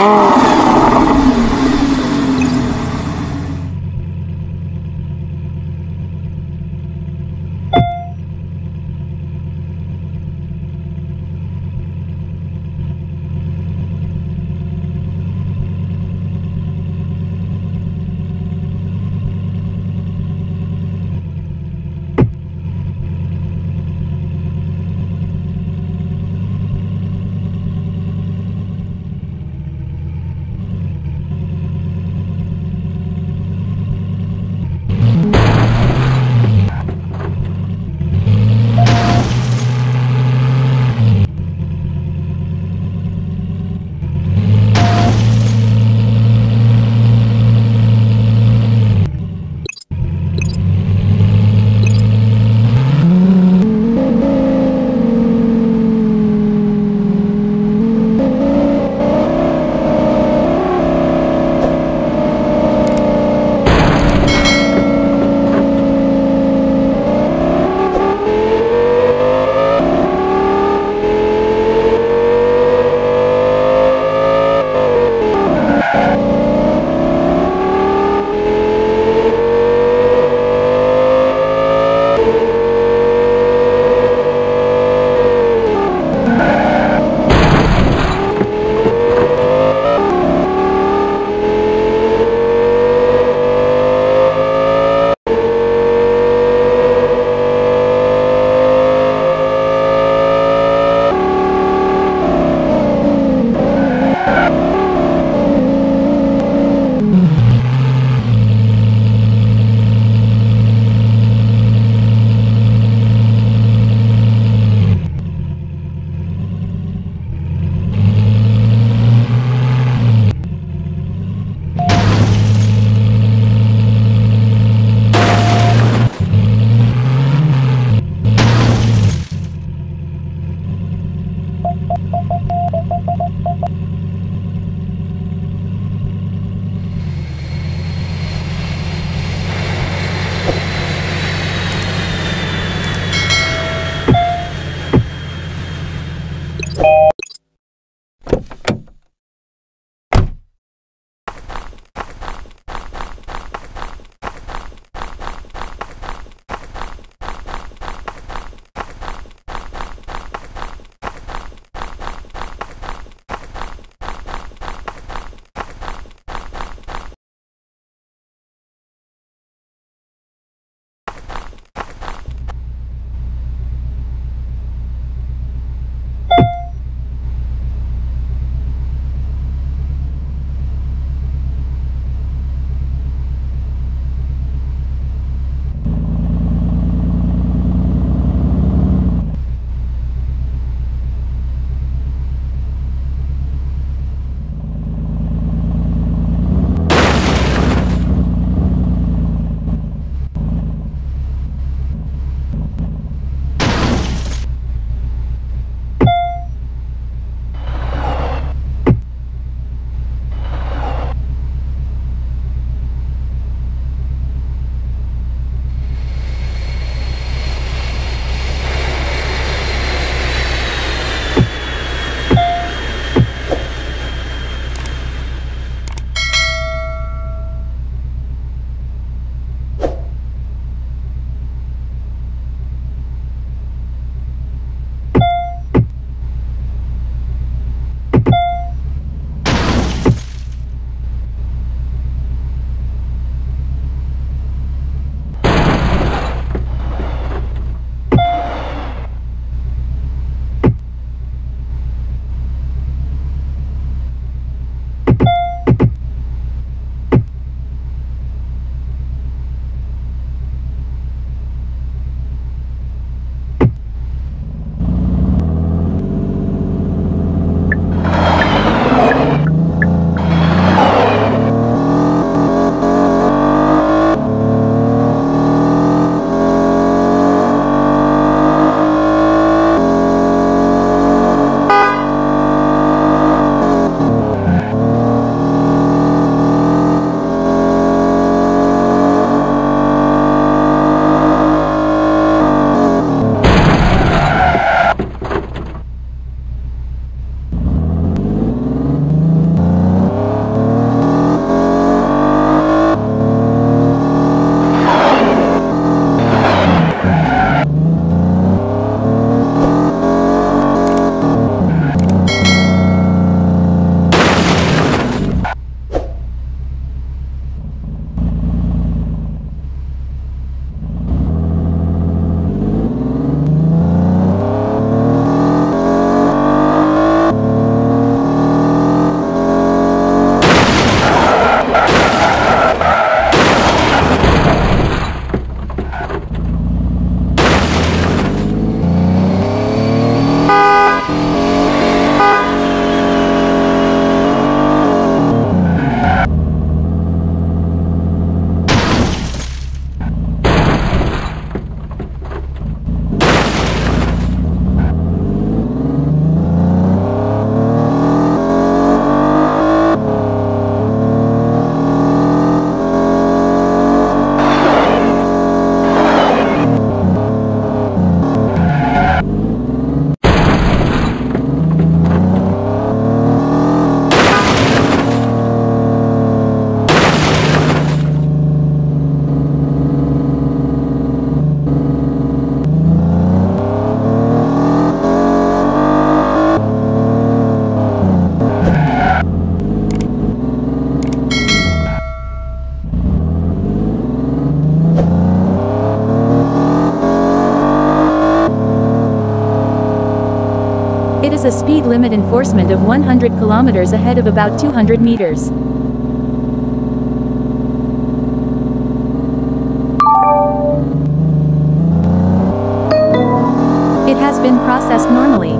Oh. A speed limit enforcement of 100 kilometers ahead of about 200 meters. It has been processed normally.